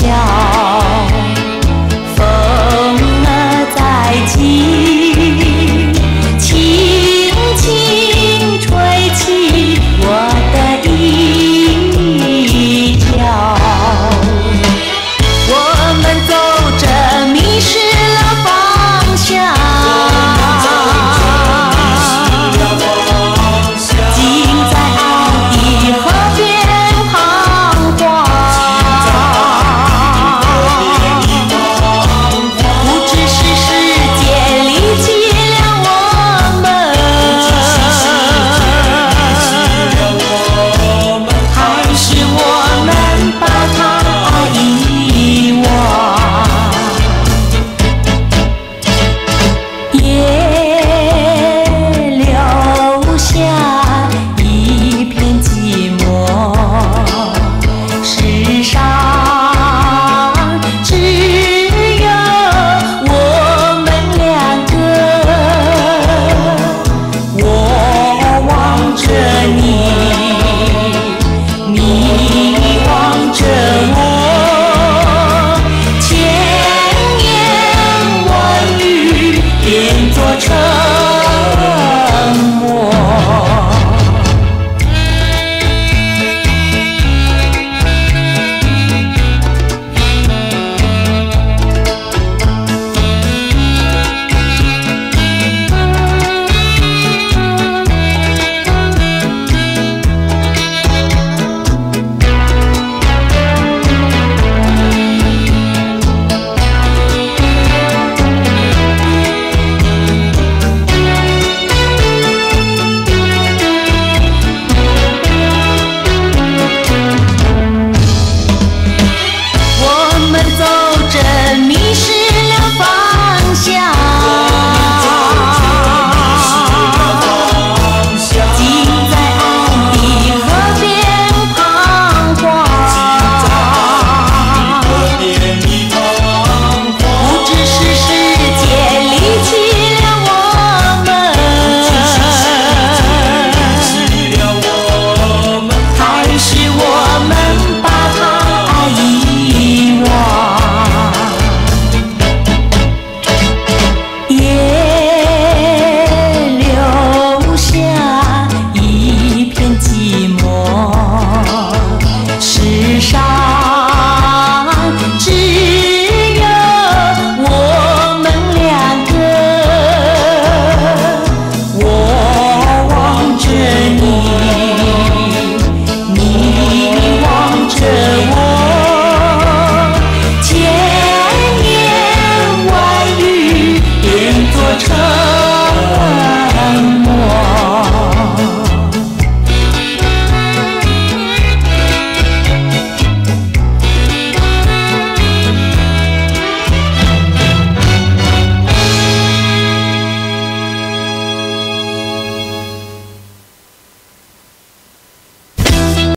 笑。